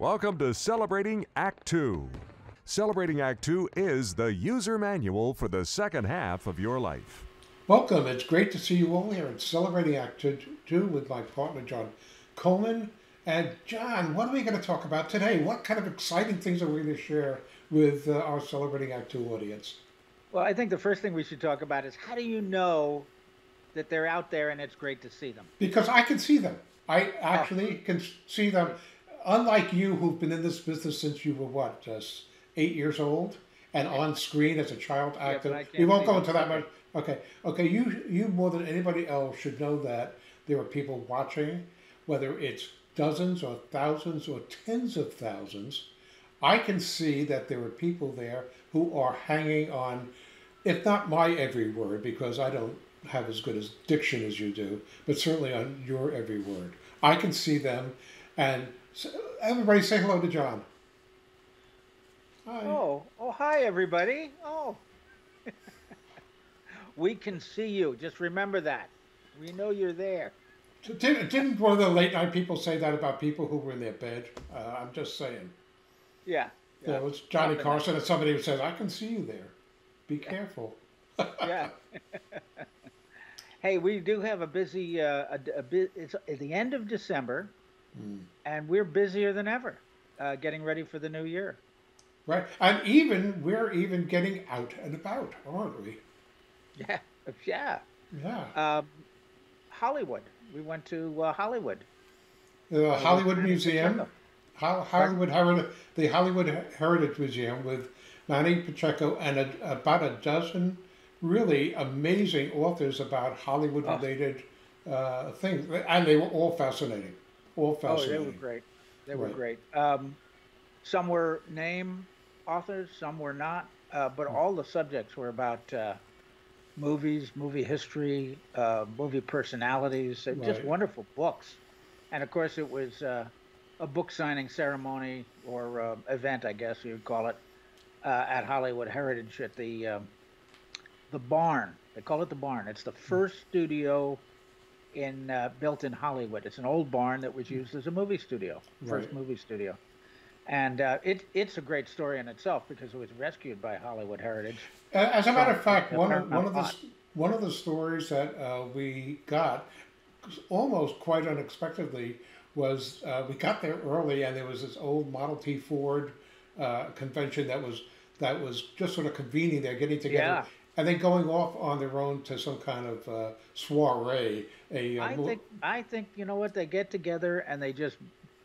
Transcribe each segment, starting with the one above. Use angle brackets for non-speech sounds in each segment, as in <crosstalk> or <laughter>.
Welcome to Celebrating Act Two. Celebrating Act Two is the user manual for the second half of your life. Welcome. It's great to see you all here at Celebrating Act Two with my partner John Coleman. And John, what are we going to talk about today? What kind of exciting things are we going to share with uh, our Celebrating Act Two audience? Well, I think the first thing we should talk about is how do you know that they're out there and it's great to see them? Because I can see them. I actually oh. can see them unlike you, who've been in this business since you were what, uh, just eight years old, and on screen as a child actor. Yeah, we won't go into that much. Okay, okay. You you more than anybody else should know that there are people watching, whether it's dozens or thousands or tens of thousands. I can see that there are people there who are hanging on, if not my every word, because I don't have as good as diction as you do, but certainly on your every word. I can see them, and so everybody say hello to John. Hi. Oh, oh, hi, everybody. Oh. <laughs> we can see you. Just remember that. We know you're there. Didn't, didn't one of the late night people say that about people who were in their bed? Uh, I'm just saying. Yeah. yeah. it was Johnny Carson and somebody who says, I can see you there. Be careful. <laughs> yeah. <laughs> hey, we do have a busy, uh, a, a, it's at the end of December. Mm. And we're busier than ever uh, getting ready for the new year. Right. And even, we're even getting out and about, aren't we? <laughs> Yeah. Yeah. Yeah. Um, Hollywood. We went to uh, Hollywood. The Hollywood Museum. Hollywood Heritage, the Hollywood Heritage Museum with Manny Pacheco and a, about a dozen really amazing authors about Hollywood related oh. uh, things. And they were all fascinating. All fascinating. Oh, they were great. They were great. Um, some were name authors, some were not, uh, but hmm. all the subjects were about uh, movies, movie history, uh, movie personalities. Right. Just wonderful books. And of course, it was uh, a book signing ceremony or uh, event, I guess you'd call it, uh, at Hollywood Heritage at the um, the barn. They call it the barn. It's the hmm. first studio in uh, built in Hollywood. It's an old barn that was used as a movie studio, first right. movie studio, and uh, it it's a great story in itself because it was rescued by Hollywood Heritage. As a matter of fact, one of, one of the one of the stories that uh, we got almost quite unexpectedly was uh, we got there early and there was this old Model T Ford uh, convention that was that was just sort of convening there, getting together. Yeah and then going off on their own to some kind of uh, soiree. A, uh, I think I think you know what they get together and they just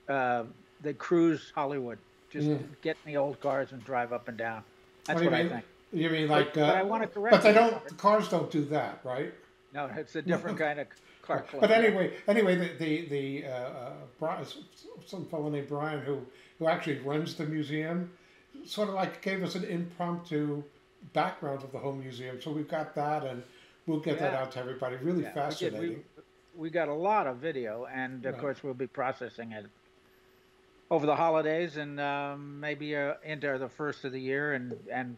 uh, they cruise Hollywood, just mm. get in the old cars and drive up and down. That's what, what I think. You mean like? But, but I uh, want to correct. But they don't. The cars don't do that, right? No, it's a different kind of <laughs> car club. But anyway, anyway, the the, the uh, uh some fellow named Brian who who actually runs the museum, sort of like gave us an impromptu background of the home museum. So we've got that, and we'll get yeah. that out to everybody. Really yeah, fascinating. We, we, we, got a lot of video, and of right. course we'll be processing it over the holidays and um, maybe uh, into the first of the year, and and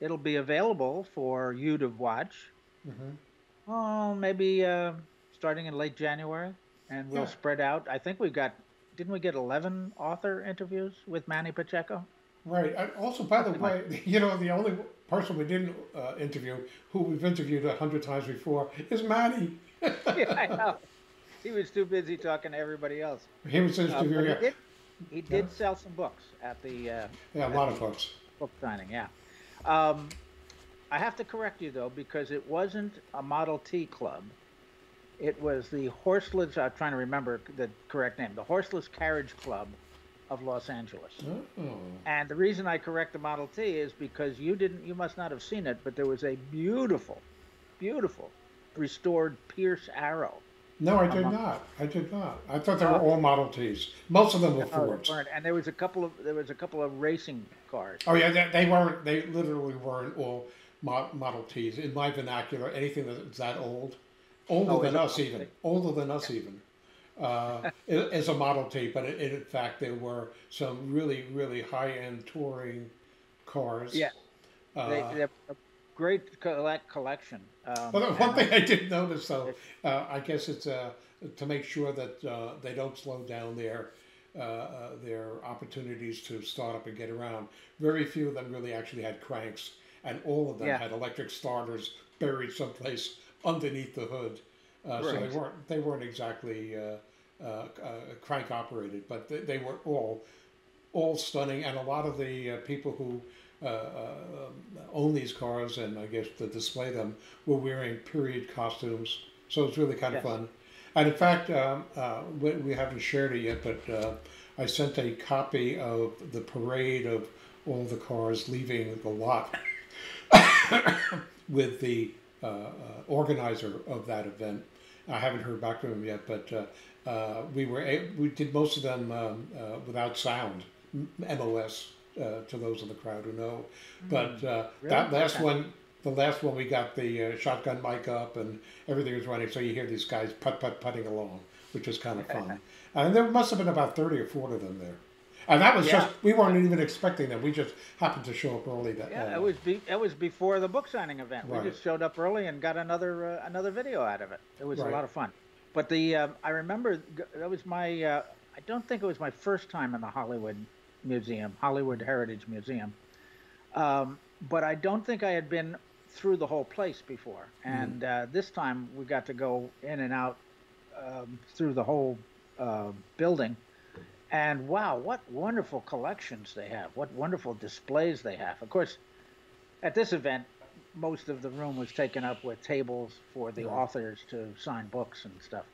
it'll be available for you to watch. Mm-hmm. Oh, maybe uh, starting in late January, and we'll yeah. spread out. I think we've got. Didn't we get eleven author interviews with Manny Pacheco? Right. Also, by the way, <laughs> you know, the only person we didn't uh, interview, who we've interviewed a hundred times before, is Manny. <laughs> yeah, I know. <laughs> He was too busy talking to everybody else. He was interviewing. Uh, he did, he did yeah. sell some books at the. Uh, yeah, a lot of books. Book signing, yeah. Um, I have to correct you though because it wasn't a Model T club. It was the Horseless. I'm trying to remember the correct name. The Horseless Carriage Club of Los Angeles. Oh. And the reason I correct the Model T is because you didn't, you must not have seen it, but there was a beautiful, beautiful restored Pierce Arrow. No, I uh, did not. I did not. I thought they uh, were all Model Ts. Most of them were oh, Fords. And there was a couple of there was a couple of racing cars. Oh yeah, they, they weren't. They literally weren't all Model Ts. In my vernacular, anything that's that old, older oh, than us even, older than us even uh, <laughs> as a Model T, but it, in fact there were some really really high end touring cars. Yeah, uh, they, a great collect collection. Um, well, one thing I did notice though, uh, I guess it's uh, to make sure that uh, they don't slow down their uh, their opportunities to start up and get around. Very few of them really actually had cranks, and all of them yeah. had electric starters buried someplace underneath the hood. Uh, right. So they weren't they weren't exactly uh, uh, crank operated, but they, they, were all all stunning. And a lot of the people who own these cars and I guess to display them were wearing period costumes. So it's really kind of yes. fun. And in fact, um, uh, we, we, haven't shared it yet, but uh, I sent a copy of the parade of all the cars leaving the lot <coughs> with the uh, uh, organizer of that event. I haven't heard back from him yet, but uh, uh, we were we did most of them um, without sound, MOS. to those in the crowd who know, mm. but really? that last okay. one the last one we got the uh, shotgun mic up and everything was running, so you hear these guys putt putt putting along, which was kind of <laughs> fun. and there must have been about thirty or forty of them there. And that was yeah. just we weren't even expecting them. We just happened to show up early. That, yeah, it was be, it was before the book signing event. Right. We just showed up early and got another uh, another video out of it. It was right. a lot of fun. But the uh, I remember that was my uh, I don't think it was my first time in the Hollywood Museum, Hollywood Heritage Museum. Um, but I don't think I had been through the whole place before, mm-hmm. and mm. uh, this time we got to go in and out um, through the whole uh, building. And wow, what wonderful collections they have! What wonderful displays they have! Of course, at this event, most of the room was taken up with tables for the authors to sign books and stuff.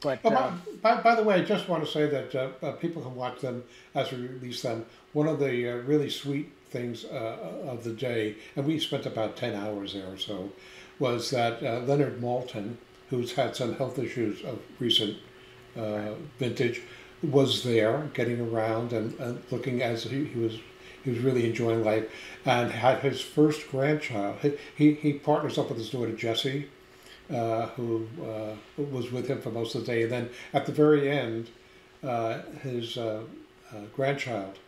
But oh, uh, by, by, the way, I just want to say that uh, uh, people can watch them as we release them. One of the uh, really sweet things uh, of the day, and we spent about 10 hours there or so, was that uh, Leonard Maltin, who's had some health issues of recent uh, vintage, was there getting around and, and looking as he, he, was he was really enjoying life and had his first grandchild. He, he partners up with his daughter Jessie, uh, who uh, was with him for most of the day. And then at the very end, uh, his grandchild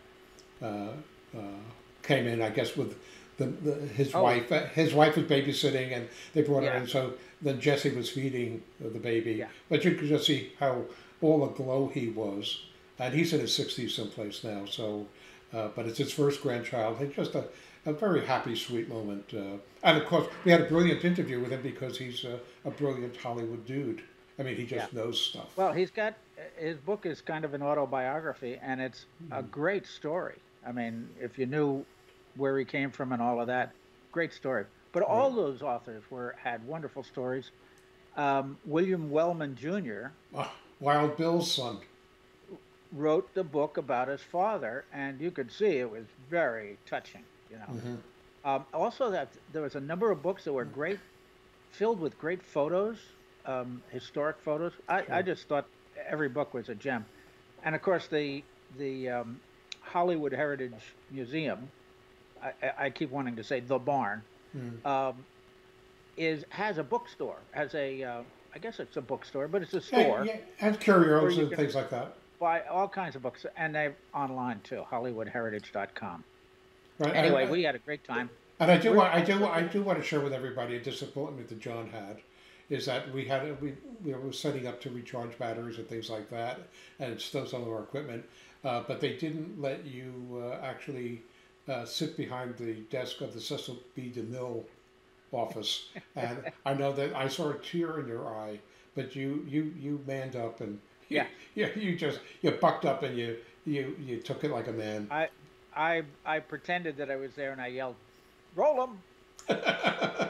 came in, I guess, with the, the his oh. wife. Uh, his wife was babysitting, and they brought yeah. her in. So then Jessie was feeding the baby. Yeah. But you could just see how all aglow he was, and he's in his sixties someplace now. So, uh, but it's his first grandchild. It's just a, a very happy, sweet moment. Uh, and of course, we had a brilliant interview with him because he's a, a brilliant Hollywood dude. I mean, he just yeah. knows stuff. Well, he's got his book is kind of an autobiography, and it's mm-hmm. a great story. I mean, if you knew where he came from and all of that. Great story. But all those authors were had wonderful stories. Um, William Wellman Jr. Ah, Wild Bill's son wrote the book about his father, and you could see it was very touching. You know. Mm-hmm. Um, also, that there was a number of books that were great, filled with great photos, um, historic photos. I, sure. I, just thought every book was a gem, and of course the the um, Hollywood Heritage Museum I, I keep wanting to say the barn, mm. um, is has a bookstore, has a uh, I guess it's a bookstore, but it's a store. Yeah, yeah. and curios and things like that. Buy all kinds of books, and they're online too, HollywoodHeritage.com. Right. Anyway, and, we had a great time. And I do want, I do, I do want to share with everybody a disappointment that John had, is that we had we we were setting up to recharge batteries and things like that, and still some of our equipment, uh, but they didn't let you uh, actually uh, sit behind the desk of the Cecil B. DeMille office, and I know that I saw a tear in your eye, but you you you manned up and yeah, <laughs> you, you just you bucked up and you you you took it like a man. I I I pretended that I was there and I yelled, "Roll them!" <laughs>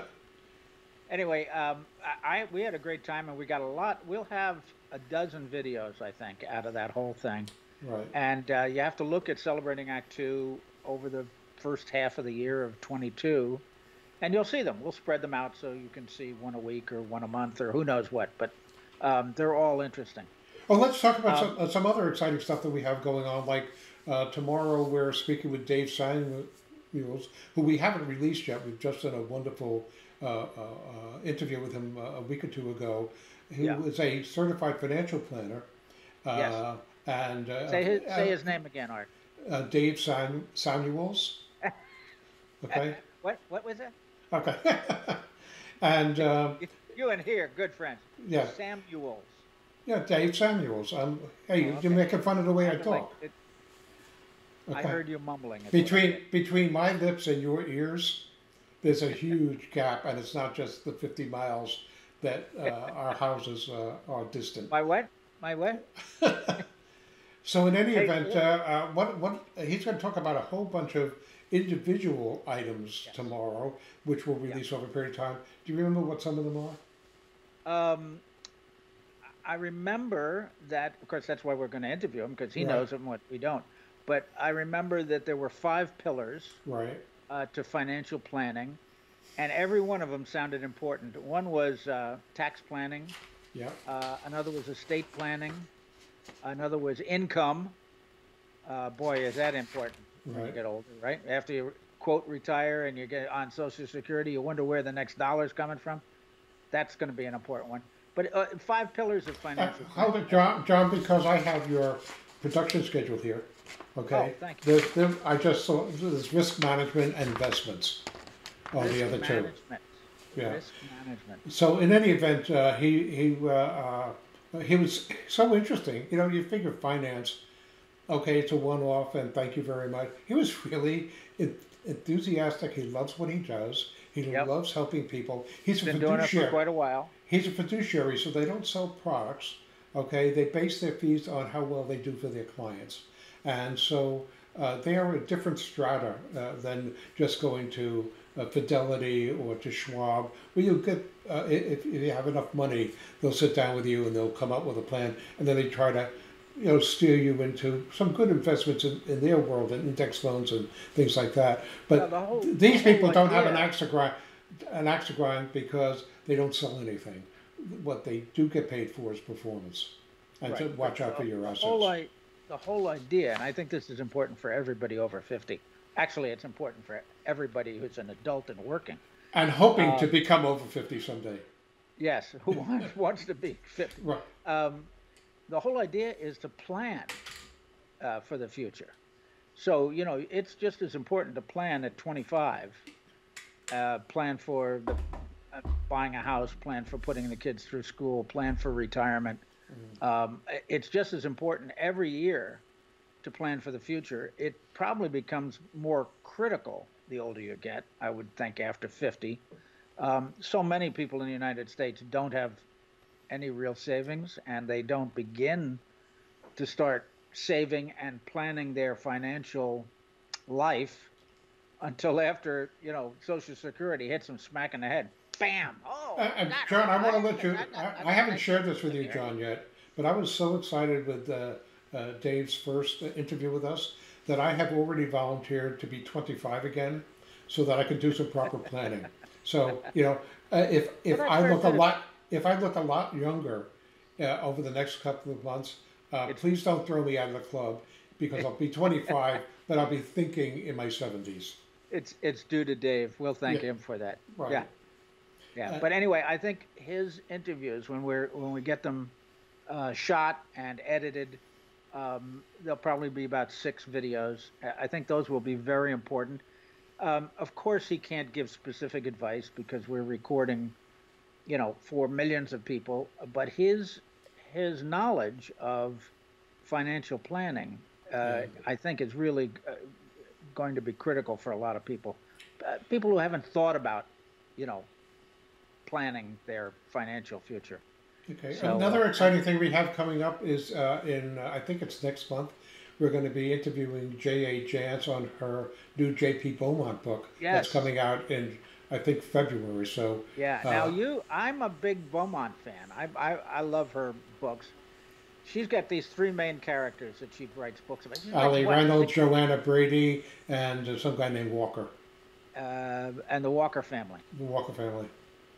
anyway, um, I, I we had a great time and we got a lot. We'll have a dozen videos, I think, out of that whole thing. Right. And uh, you have to look at Celebrating Act Two over the first half of the year of 22, and you'll see them. We'll spread them out so you can see one a week or one a month or who knows what, but um, they're all interesting. Well, let's talk about um, some, uh, some other exciting stuff that we have going on. Like uh, tomorrow, we're speaking with Dave Samuels, who we haven't released yet. We've just done a wonderful uh, uh, uh interview with him uh, a week or two ago. He yeah. is a certified financial planner. yes. And say his, say his name again, Art. Dave Sam, Samuels. <laughs> Okay. what what was it? Okay. <laughs> and um, you and here, good friends. Yeah. Samuels. Yeah, Dave Samuels. Um, hey, oh, okay. you're making fun of the way I, I talk. Like okay. I heard you mumbling. Between between my lips and your ears, there's a huge <laughs> gap, and it's not just the 50 miles that uh, our houses uh, are distant. My what? My what? <laughs> so in any hey, event, uh, uh, what what he's going to talk about a whole bunch of individual items yes. tomorrow, which will release yeah. over a period of time. Do you remember what some of them are? Um, I remember that, of course, that's why we're going to interview him because he right. knows them, what we don't. But I remember that there were five pillars right. uh, to financial planning, and every one of them sounded important. One was uh, tax planning. Yeah. Uh, another was estate planning. Another was income. Uh, boy, is that important. When you get older, right? After you quote retire and you get on Social Security, you wonder where the next dollar's coming from. That's going to be an important one. But uh, five pillars of financial. Uh, hold it, John, John, because I have your production schedule here. Okay. Oh, thank you. There, there, I just saw there's risk management and investments on the other management. two. Yeah. Risk management. So in any event, uh, he he uh, uh, he was so interesting. You know, you figure finance okay, it's a one off and thank you very much. He was really enthusiastic. He loves what he does. He yep. loves helping people. He's been a doing it for quite a while. He's a fiduciary, so they don't sell products. Okay, they base their fees on how well they do for their clients, and so uh, they are a different strata uh, than just going to uh, Fidelity or to Schwab, where you get uh, if, if you have enough money, they'll sit down with you and they'll come up with a plan, and then they try to you know, steer you into some good investments in, in their world and index loans and things like that. But yeah, whole, these people don't have an axe to grind, an axe to grind because they don't sell anything. What they do get paid for is performance, and right. to watch out for your assets. The whole, the whole idea, and I think this is important for everybody over fifty. Actually, it's important for everybody who's an adult and working. And hoping to um, become over fifty someday. Yes, who wants, <laughs> wants to be fifty? Right. Um, the whole idea is to plan uh, for the future. So, you know, it's just as important to plan at 25, uh, plan for the, uh, buying a house, plan for putting the kids through school, plan for retirement. Mm-hmm. Um, it's just as important every year to plan for the future. It probably becomes more critical the older you get, I would think, after 50. Um, so many people in the United States don't have any real savings and they don't begin to start saving and planning their financial life until after you know Social Security hits them smack in the head. Bam! Oh, uh, uh, John, I want to let you. I, I, haven't shared this with you, John, yet, but I was so excited with uh, uh, Dave's first interview with us that I have already volunteered to be 25 again, so that I can do some proper planning. so you know, uh, if if I look a lot if I look a lot younger uh, over the next couple of months, uh, please don't throw me out of the club because I'll be <laughs> 25, but I'll be thinking in my 70s. It's it's due to Dave. We'll thank yeah. him for that. Right. Yeah, yeah. Uh, but anyway, I think his interviews when we're when we get them uh, shot and edited, um, there'll probably be about six videos. I think those will be very important. Um, of course, he can't give specific advice because we're recording you know, for millions of people. But his his knowledge of financial planning, uh, I think, is really uh, going to be critical for a lot of people. Uh, people who haven't thought about, you know, planning their financial future. Okay. So, Another uh, exciting thing we have coming up is uh, in uh, I think it's next month. We're going to be interviewing J.A. Jance on her new J.P. Beaumont book yes. that's coming out in I think February. So yeah. Uh, now you, I'm a big Beaumont fan. I, I I love her books. She's got these three main characters that she writes books about. She's Ali like, Reynolds, Joanna Brady, and uh, some guy named Walker. Uh, and the Walker family. The Walker family.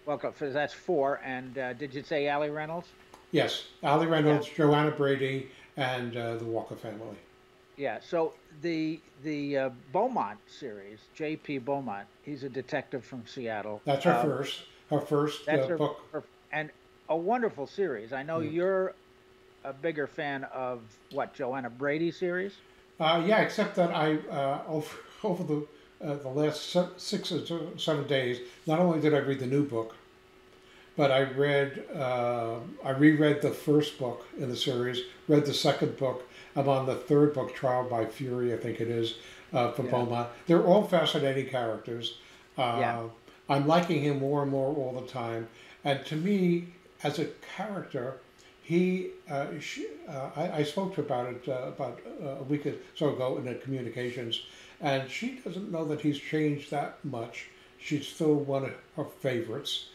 Walker, that's four. And uh, did you say Ali Reynolds? Yes, Ali Reynolds, yeah. Joanna Brady, and uh, the Walker family. Yeah. So the the uh, Beaumont series, J.P. Beaumont, he's a detective from Seattle. That's her um, first, her first uh, her, book, her, and a wonderful series. I know mm. you're a bigger fan of what Joanna Brady series. Uh, yeah, except that I uh, <laughs> over over the uh, the last six or seven days, not only did I read the new book, but I read, uh, I reread the first book in the series, read the second book. I'm on the third book, Trial by Fury, I think it is, uh, for yeah. Beaumont. They're all fascinating characters. Uh, yeah. I'm liking him more and more all the time. And to me, as a character, he, uh, she, uh, I, I, spoke to her about it uh, about a week or so ago in the communications, and she doesn't know that he's changed that much. She's still one of her favorites.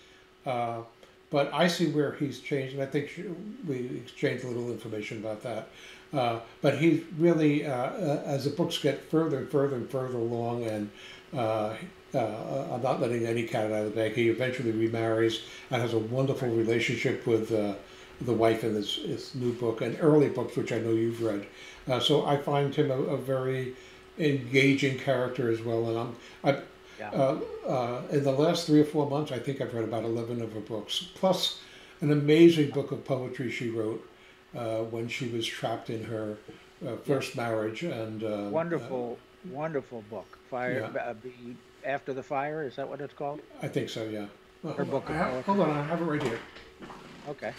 Uh, but I see where he's changed, and I think we exchanged a little information about that. Uh, but he really, uh, uh, as the books get further and further and further along, and uh, uh, I'm not letting any cat out of the bag. He eventually remarries and has a wonderful relationship with uh, the wife in this, this, new book and early books, which I know you've read. so I find him a, a, very engaging character as well. And I'm, I, yeah. Uh, uh, in the last three or four months, I think I've read about 11 of her books, plus an amazing book of poetry she wrote uh, when she was trapped in her uh, first marriage. And uh, wonderful, wonderful book. Fire yeah. after the fire. Is that what it's called? I think so. Yeah. Her book. Of have, hold on, I have it right here. Okay.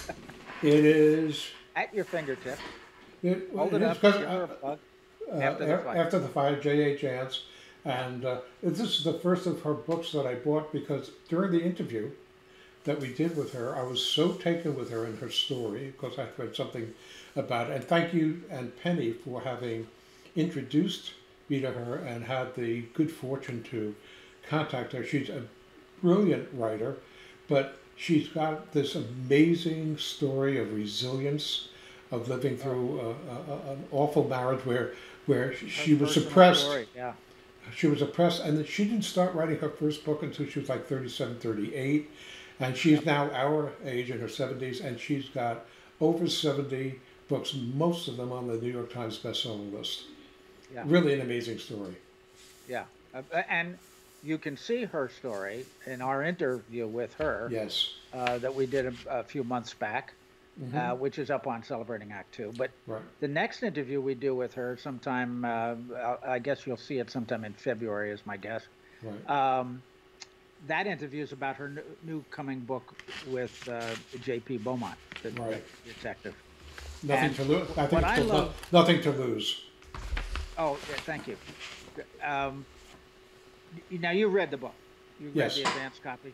<laughs> it is at your fingertips. It, Hold it, up. Uh, after, the fire. after the fire, J.A. Jance. And uh, this is the first of her books that I bought because during the interview that we did with her, I was so taken with her and her story because I read something about it. And thank you and Penny for having introduced me to her and had the good fortune to contact her. She's a brilliant writer, but she's got this amazing story of resilience, of living through a, a, an awful marriage where where she was suppressed. Story, yeah she was oppressed, and she didn't start writing her first book until she was like 37, 38. And she's now our age in her 70s, and she's got over 70 books, most of them on the New York Times bestseller list. Yeah. Really an amazing story. Yeah. Uh, and you can see her story in our interview with her. Yes. Uh, that we did a, a few months back mm-hmm. uh, which is up on Celebrating Act Two. But right. the next interview we do with her sometime, uh, I guess you'll see it sometime in February, is my guess. Right. Um, that interview is about her new coming book with uh, J.P. Beaumont, the, right. detective. Nothing and to lose. I think I love, nothing to lose. Oh, yeah, thank you. Um, now you read the book. You read yes. the advanced copy,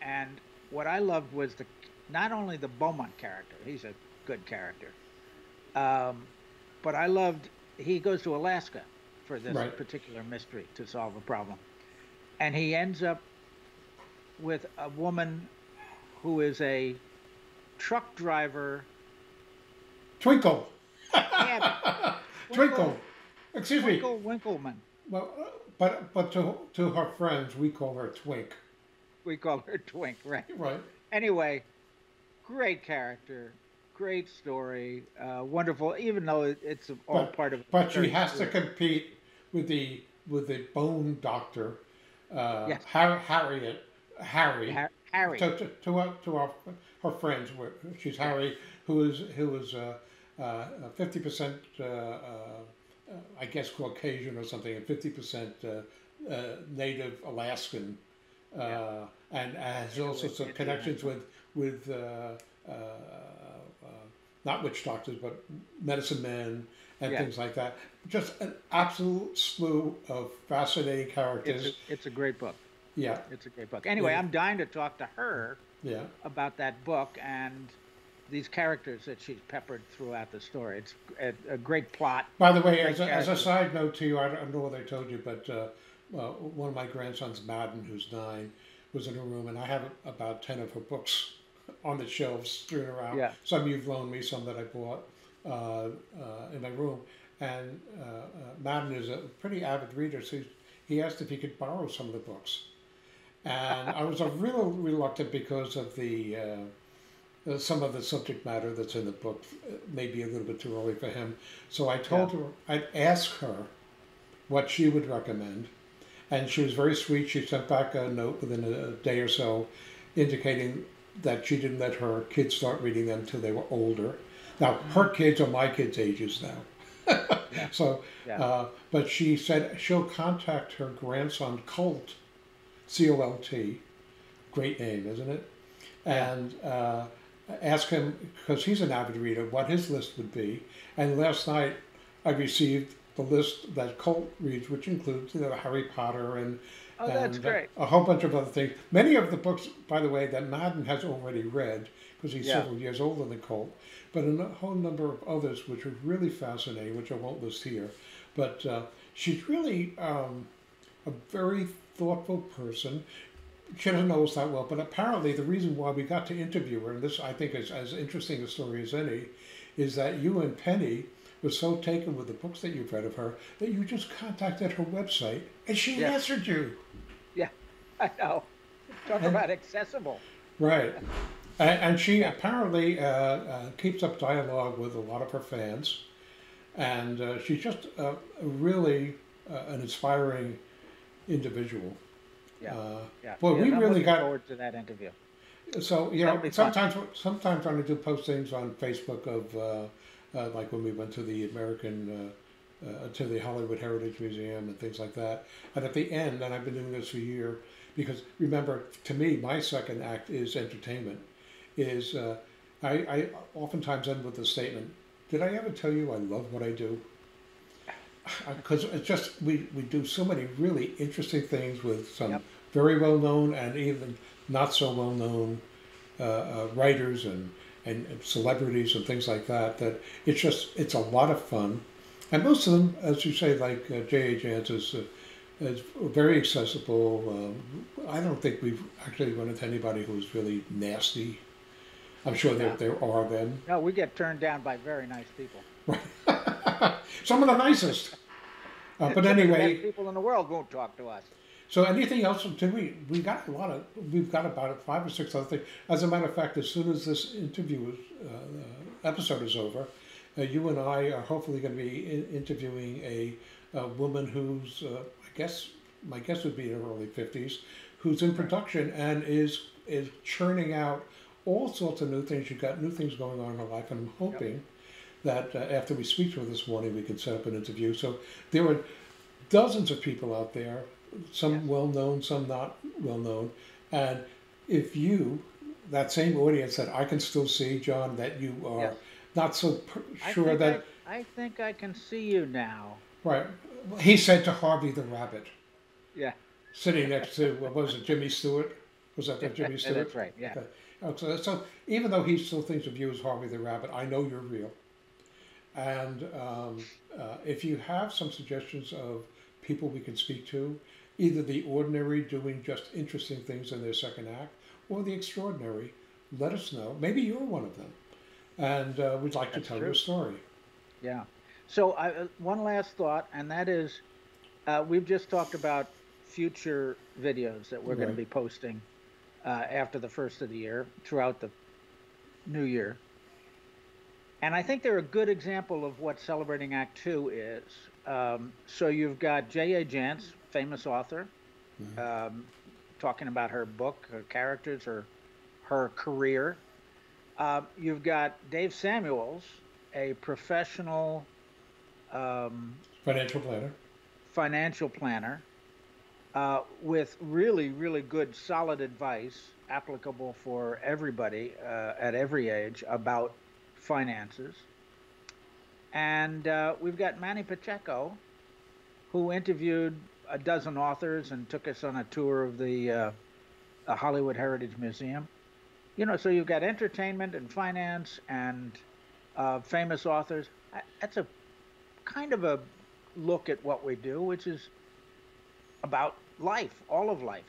and what I loved was the not only the Beaumont character, he's a good character, um, but I loved he goes to Alaska for this right. particular mystery to solve a problem, and he ends up with a woman who is a truck driver. Twinkle. yeah, <laughs> Twinkle. Excuse Twinkle me. Winkleman. Well, uh, but but to to her friends, we call her Twink. We call her Twink, right? Right. Anyway, great character, great story, uh, wonderful. Even though it's all but, part of. But she has to compete with the with the bone doctor, uh, yes. Harriet, Harry. Harry. To, to, to, our, to our, her friends, she's Harry, who is who is uh, uh, fifty uh, percent, uh, I guess, Caucasian or something, and fifty percent native Alaskan. Yeah. and has all sorts of connections with with uh, uh, uh, not witch doctors, but medicine men and yeah. things like that. Just an absolute slew of fascinating characters. It's a, it's a great book. Yeah, it's a great book. Anyway, yeah. I'm dying to talk to her. Yeah. About that book and these characters that she's peppered throughout the story. It's a, a great plot. By the way, as a, as a, side note to you, I don't know what I told you, but uh, uh, one of my grandsons, Madden, who's nine, was in a room, and I have about ten of her books on the shelves strewn around. Yeah. Some you've loaned me, some that I bought uh, uh, in my room. And uh, uh, Madden is a pretty avid reader, so he asked if he could borrow some of the books. And I was a <laughs> little reluctant because of the uh, some of the subject matter that's in the book may be a little bit too early for him. So I told yeah. her I'd ask her what she would recommend, and she was very sweet. She sent back a note within a day or so, indicating that she didn't let her kids start reading them until they were older. Now, her kids are my kids' ages now. yeah. <laughs> So, yeah. Uh, but she said she'll contact her grandson, Colt, C O L T. Great name, isn't it? and uh, ask him because he's an avid reader what his list would be. And last night I received the list that Colt reads, which includes you know Harry Potter and oh, that's and great. A, a, whole bunch of other things. Many of the books, by the way, that Madden has already read because he's yeah. several years older than Colt, but a whole number of others which are really fascinating, which I won't list here. But uh, she's really um, a very thoughtful person. She doesn't know us that well, but apparently the reason why we got to interview her, and this I think is as interesting a story as any, is that you and Penny was so taken with the books that you've read of her that you just contacted her website and she yeah. answered you. Yeah, I know. Talk and, about accessible. Right. And, and she apparently uh, uh, keeps up dialogue with a lot of her fans. And uh, she's just really uh, an inspiring individual. Yeah. Uh, yeah. Well, yeah, we I'm really got forward to that interview. So you know, sometimes sometimes when I do postings on Facebook of uh, like when we went to the American uh, uh, to the Hollywood Heritage Museum and things like that, and at the end, and I've been doing this for a year, because remember, to me, my second act is entertainment. Is uh, I, I oftentimes end with the statement, "Did I ever tell you I love what I do?" because it's just we, we do so many really interesting things with some yep. very well known and even not so well known uh, uh, writers and, and, celebrities and things like that. That it's just it's a lot of fun, and most of them, as you say, like uh, J. A. Jance is. Uh, is very accessible. Um, I don't think we've actually run into anybody who's really nasty. I'm sure there, there are them. No, we get turned down by very nice people. <laughs> Some of the nicest. Uh, <laughs> but anyway, people in the world won't talk to us. So anything else? Did we? We got a lot of. We've got about five or six other things. As a matter of fact, as soon as this interview is, uh, episode is over, uh, you and I are hopefully going to be in, interviewing a, a, woman who's, uh, I guess, my guess would be in her early fifties, who's in production and is is churning out all sorts of new things. You've got new things going on in her life, and I'm hoping. Yep that uh, after we speak to her this morning, we can set up an interview. So there are dozens of people out there, some yes. well known, some not well known. And if you, that same audience that I can still see, John, that you are yes. not so per- sure that. I, I think I can see you now. Right. He said to Harvey the Rabbit. Yeah. Sitting next to, what was it, Jimmy Stewart? Was that the <laughs> Jimmy Stewart? That's right, yeah. Okay. So, so even though he still thinks of you as Harvey the Rabbit, I know you're real. And um, uh, if you have some suggestions of people we can speak to, either the ordinary doing just interesting things in their second act, or the extraordinary, let us know. Maybe you're one of them, and uh, we'd like That's to tell true. your story. Yeah. So uh, one last thought, and that is, uh, we've just talked about future videos that we're right. going to be posting uh, after the first of the year, throughout the new year. And I think they're a good example of what Celebrating Act Two is. Um, so you've got J.A. Jance, famous author, mm-hmm. um, talking about her book, her characters, her her career. Uh, you've got Dave Samuels, a professional um, financial planner. Financial planner uh, with really, really good, solid advice applicable for everybody uh, at every age about finances. And uh, we've got Manny Pacheco, who interviewed a dozen authors and took us on a tour of the, uh, the Hollywood Heritage Museum. You know, so you've got entertainment and finance and uh, famous authors. That's a kind of a look at what we do, which is about life, all of life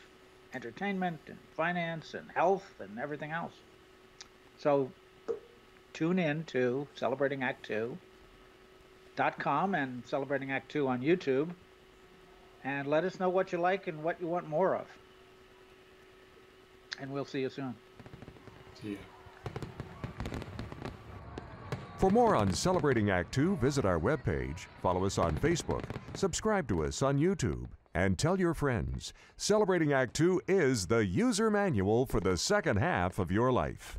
entertainment and finance and health and everything else. So tune in to Celebrating Act 2.com and Celebrating Act 2 on YouTube and let us know what you like and what you want more of. And we'll see you soon. See you. For more on Celebrating Act 2, visit our webpage, follow us on Facebook, subscribe to us on YouTube, and tell your friends. Celebrating Act 2 is the user manual for the second half of your life.